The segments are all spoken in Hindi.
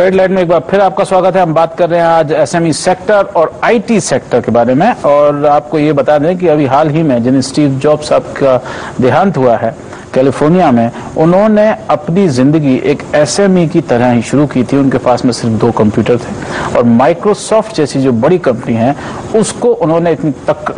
क्रेडिट लाइट में एक बार फिर आपका स्वागत है। हम बात कर रहे हैं आज एसएमई सेक्टर और आईटी सेक्टर के बारे में और आपको ये बता दें कि अभी हाल ही में जिन स्टीव जॉब्स आपका देहांत हुआ है कैलिफ़ोर्निया में उन्होंने अपनी ज़िंदगी एक एसएमई की तरह ही शुरू की थी। उनके पास में सिर्फ़ दो कंप्यूटर थे और माइक्रोसॉफ्ट जैसी जो बड़ी कंपनी है उसको उन्होंने इतनी तक,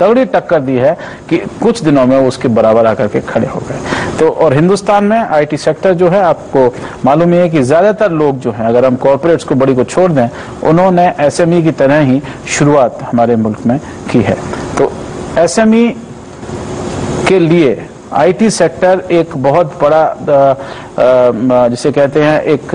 तगड़ी टक्कर दी है कि कुछ दिनों में वो उसके बराबर आकर के खड़े हो गए। तो और हिंदुस्तान में आईटी सेक्टर जो है आपको मालूम ही कि ज़्यादातर लोग जो हैं अगर हम कॉरपोरेट्स को बड़ी को छोड़ दें उन्होंने एसएमई की तरह ही शुरुआत हमारे मुल्क में की है। तो एसएमई के लिए आईटी सेक्टर एक बहुत बड़ा जिसे कहते हैं एक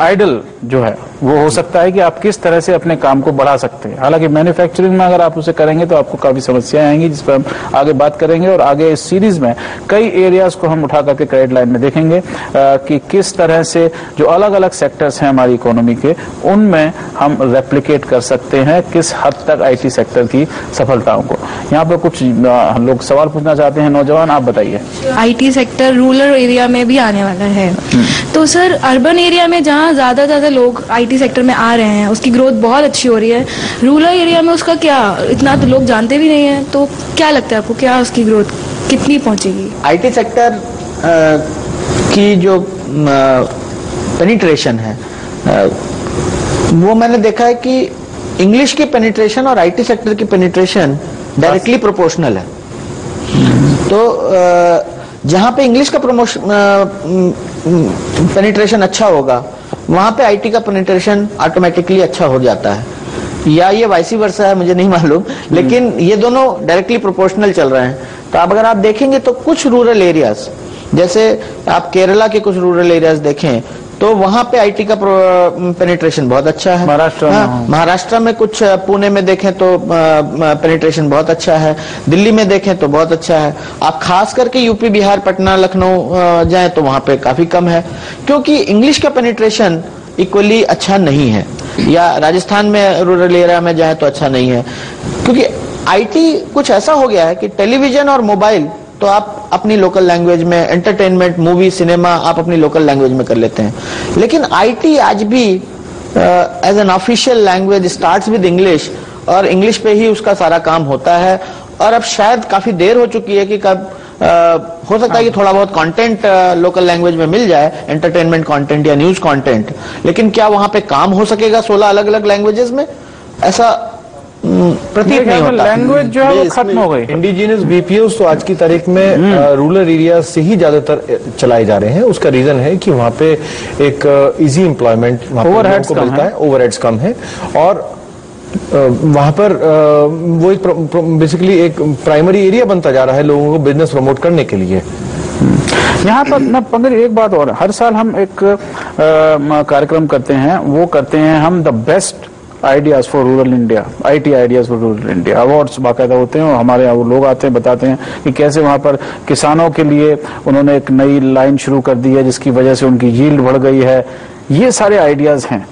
आइडल जो है। वो हो सकता है कि आप किस तरह से अपने काम को बढ़ा सकते हैं। हालाँकि मैन्युफैक्चरिंग में अगर आप उसे करेंगे तो आपको काफ़ी समस्याएँ आएँगी जिस पर हम आगे बात करेंगे और आगे इस सीरीज़ में कई एरियाज़ को हम उठा करके क्रेडिट लाइन में देखेंगे आ, कि किस तरह से जो अलग अलग सेक्टर्स हैं हमारी इकोनॉमी के उनमें हम रेप्लीकेट कर सकते हैं किस हद तक आईटी सेक्टर की सफलताओं को। यहाँ पर कुछ लोग सवाल पूछना चाहते हैं। नौजवान आप बताइए। आईटी सेक्टर रूरल एरिया में भी आने वाला है। हम्म। तो सर अर्बन एरिया में जहाँ ज़्यादा ज़्यादा लोग आई आईटी सेक्टर में आ रहे हैं, उसकी ग्रोथ बहुत अच्छी हो रही है। रूरल एरिया में उसका क्या, इतना तो लोग जानते भी नहीं है तो क्या लगता है आपको, क्या उसकी ग्रोथ कितनी पहुंचेगी? आईटी सेक्टर की जो पेनिट्रेशन है वो मैंने देखा है कि इंग्लिश की पेनिट्रेशन और आईटी सेक्टर की पेनिट्रेशन डायरेक्टली प्रोपोर्शनल है। तो जहाँ पे इंग्लिश का प्रमोशन पेनिट्रेशन अच्छा होगा वहाँ पे आईटी का पेनिट्रेशन ऑटोमेटिकली अच्छा हो जाता है। या ये वाइसी वर्षा है मुझे नहीं मालूम। लेकिन ये दोनों डायरेक्टली प्रोपोर्शनल चल रहे हैं। तो अब अगर आप देखेंगे तो कुछ रूरल एरियाज़ जैसे आप केरला के कुछ रूरल एरियाज़ देखें तो वहाँ पे आईटी का पेनिट्रेशन बहुत अच्छा है। महाराष्ट्र में हाँ, महाराष्ट्र में कुछ पुणे में देखें तो पेनिट्रेशन बहुत अच्छा है। दिल्ली में देखें तो बहुत अच्छा है। आप खास करके यूपी बिहार पटना लखनऊ जाए तो वहाँ पे काफ़ी कम है। क्योंकि इंग्लिश का पेनिट्रेशन इक्वली अच्छा नहीं है। या राजस्थान में रूरल एरिया में जाए तो अच्छा नहीं है। क्योंकि आईटी कुछ ऐसा हो गया है कि टेलीविज़न और मोबाइल तो आप अपनी लोकल लैंग्वेज में एंटरटेनमेंट मूवी सिनेमा आप अपनी लोकल लैंग्वेज में कर लेते हैं। लेकिन आईटी आज भी as an official language starts with English और इंग्लिश पे ही उसका सारा काम होता है और अब शायद काफ़ी देर हो चुकी है कि कब Uh, हो सकता है कि थोड़ा बहुत कंटेंट लोकल लैंग्वेज में मिल जाए एंटरटेनमेंट कंटेंट या न्यूज़ कंटेंट लेकिन क्या वहाँ पे काम हो सकेगा 16 अलग अलग लैंग्वेजेस में? ऐसा प्रतीत नहीं होता। लैंग्वेज जो है वो खत्म हो गई। इंडिजिनियस बीपीओ तो आज की तारीख में रूरल एरिया से ही ज़्यादातर चलाए जा रहे हैं। उसका रीजन है कि वहाँ पे एक इजी एम्प्लॉयमेंट ओवरहेड्स को मिलता है। ओवरहेड्स कम है। और वहाँ पर वो एक बेसिकली एक प्राइमरी एरिया बनता जा रहा है लोगों को बिज़नेस प्रमोट करने के लिए। यहाँ पर न पंकज एक बात और हर साल हम एक कार्यक्रम करते हैं वो करते हैं हम the best ideas for rural India IT ideas for rural India awards बाकायदा होते हैं और हमारे यहाँ वो लोग आते हैं बताते हैं कि कैसे वहाँ पर किसानों के लिए उन्होंने एक नई लाइन शुरू कर दी है जिसकी वजह से उनकी यील्ड बढ़ गई है। ये सारे आइडियाज़ हैं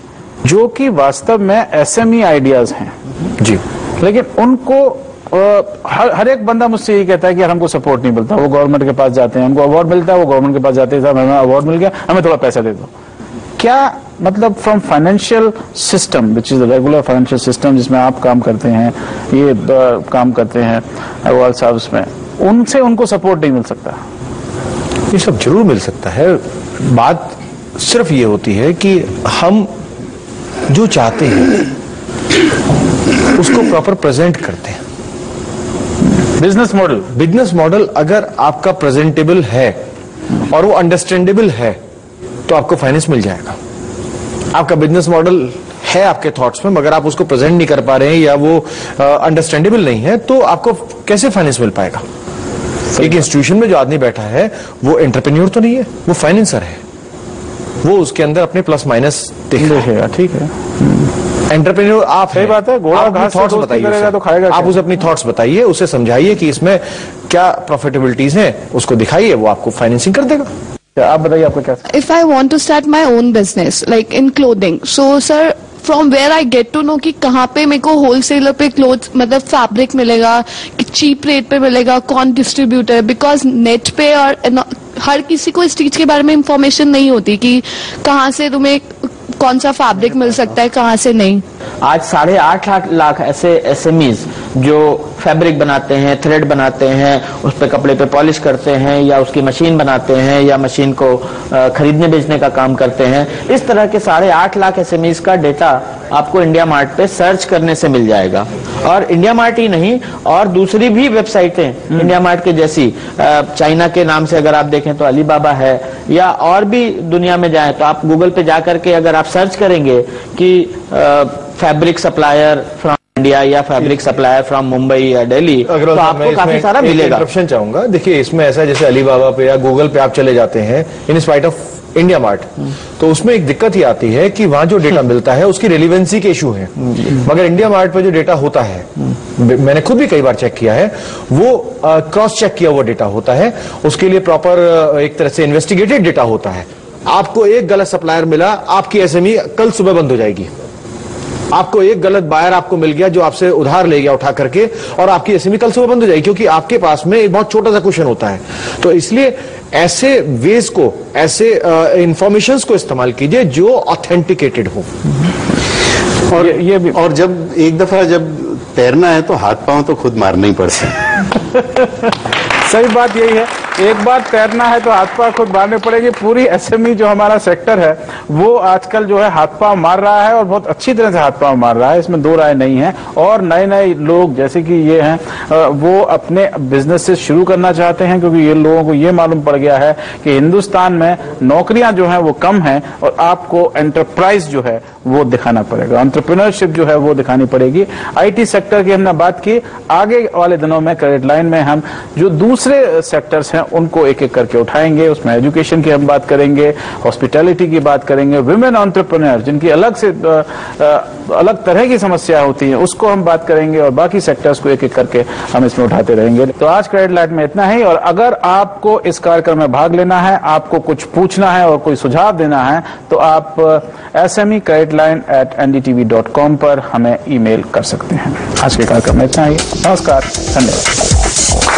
जो कि वास्तव में एसएमई आइडियाज़ हैं। जी। लेकिन उनको हर हर एक बंदा मुझसे यही कहता है कि यार हमको सपोर्ट नहीं मिलता। वो गवर्नमेंट के पास जाते हैं हमको अवार्ड मिलता है वो गवर्नमेंट के पास जाते हैं हमें अवार्ड मिल गया हमें थोड़ा पैसा दे दो। क्या मतलब from financial system which is regular financial system जिसमें आप काम करते हैं ये काम करते हैं अग्रवाल साहब में उनसे उनको सपोर्ट नहीं मिल सकता। ये सब ज़रूर मिल सकता है। बात सिर्फ़ ये होती है कि हम जो चाहते हैं उसको प्रॉपर प्रेजेंट करते हैं। बिज़नेस मॉडल बिज़नेस मॉडल अगर आपका प्रेजेंटेबल है और वो अंडरस्टैंडेबल है तो आपको फाइनेंस मिल जाएगा। आपका बिज़नेस मॉडल है आपके थॉट्स में मगर आप उसको प्रेजेंट नहीं कर पा रहे हैं या वो अंडरस्टैंडेबल नहीं है तो आपको कैसे फाइनेंस मिल पाएगा? एक इंस्टीट्यूशन में जो आदमी बैठा है वो एंटरप्रेन्योर तो नहीं है वो फाइनेंसर है। वो उसके अंदर अपने प्लस माइनस देखेगा ठीक है। एंटरप्रेन्योर आप सही बात है घोड़ा घास थॉट्स बताइए तो खाएगा आप उसे अपनी थॉट्स बताइए उसे समझाइए कि इसमें क्या प्रॉफिटेबिलिटीज हैं उसको दिखाइए वो आपको फाइनेंसिंग कर देगा। आप बताइए आपका क्या if I want to start my own business like in clothing so sir from where I get to know कि कहाँ पे मेरे को होलसेलर पे क्लोथ मतलब फैब्रिक मिलेगा कि चीप रेट पे मिलेगा कौन डिस्ट्रीब्यूटर बिकॉज़ नेट पे और हर किसी को इस चीज़ के बारे में इंफॉर्मेशन नहीं होती कि कहाँ से तुम्हें कौन सा फैब्रिक मिल सकता है कहाँ से नहीं। आज साढ़े आठ लाख लाख ऐसे एसएमईज जो फैब्रिक बनाते हैं थ्रेड बनाते हैं उस पर कपड़े पे पॉलिश करते हैं या उसकी मशीन बनाते हैं या मशीन को खरीदने बेचने का काम करते हैं इस तरह के साढ़े आठ लाख एसएमईज का डेटा आपको इंडिया मार्ट पे सर्च करने से मिल जाएगा। और इंडिया मार्ट ही नहीं और दूसरी भी वेबसाइटें इंडिया मार्ट के जैसी। चाइना के नाम से अगर आप देखें तो अलीबाबा है या और भी दुनिया में जाए तो आप गूगल पे जा करके अगर आप सर्च करेंगे कि फैब्रिक सप्लायर फ्रॉम इंडिया या फैब्रिक सप्लायर फ्रॉम मुंबई या दिल्ली तो आपको काफ़ी सारा मिलेगा। interruption चाहूँगा। देखिए इसमें ऐसा जैसे अलीबाबा पे या गूगल पे आप चले जाते हैं in spite of India mart तो उसमें एक दिक्कत ही आती है कि वहाँ जो डेटा मिलता है उसकी रेलिवेंसी के इशू है। मगर इंडिया मार्ट पे जो डेटा होता है मैंने खुद भी कई बार चेक किया है वो क्रॉस चेक किया हुआ डेटा होता है उसके लिए प्रॉपर एक तरह से इन्वेस्टिगेटेड डेटा होता है। आपको एक गलत सप्लायर मिला आपकी एसएमई कल सुबह बंद हो जाएगी। आपको एक गलत बायर आपको मिल गया जो आपसे उधार ले गया उठा करके और आपकी एसएमई कल सुबह बंद हो जाएगी क्योंकि आपके पास में एक बहुत छोटा सा क्वेश्चन होता है। तो इसलिए ऐसे वेज को ऐसे इंफॉर्मेशन को इस्तेमाल कीजिए जो ऑथेंटिकेटेड हो। और ये- ये भी- और जब एक दफ़ा जब तैरना है तो हाथ पाँव तो खुद मारना ही पड़ते हैं। सही बात यही है। एक बार तैरना है तो हाथ पाँव खुद मारने पड़ेगी। पूरी एसएमई जो हमारा सेक्टर है, वो आजकल जो है हाथ पाँव मार रहा है और बहुत अच्छी तरह से हाथ पाँव मार रहा है। इसमें दो राय नहीं है। और नए नए लोग, जैसे कि ये हैं वो अपने बिज़नेस से शुरू करना चाहते हैं, क्योंकि ये लोगों को ये मालूम पड़ गया है कि हिंदुस्तान में नौकरियाँ जो हैं वो कम हैं और आपको एंटरप्राइज जो है वो दिखाना पड़ेगा। एंटरप्रेन्योरशिप जो है वो दिखानी पड़ेगी। आईटी सेक्टर की हमने बात की। आगे वाले दिनों में क्रेडिट लाइन में हम जो दूसरे सेक्टर्स हैं उनको एक एक करके उठाएँगे, उसमें एजुकेशन की हम बात करेंगे हॉस्पिटैलिटी की बात करेंगे वुमेन एंटरप्रेन्योर जिनकी अलग से अलग तरह की समस्या होती है, उसको हम बात करेंगे और बाकी सेक्टर्स को एक एक करके हम इसमें उठाते रहेंगे। तो आज क्रेडिट लाइट में इतना ही, और अगर आपको इस कार्यक्रम में भाग लेना है, आपको कुछ पूछना है और कोई सुझाव देना है तो आप S M E credit line at N D TV dot com पर हमें ईमेल कर सकते हैं। आज के कार्यक्रम में इतना ही। नमस्कार, धन्यवाद।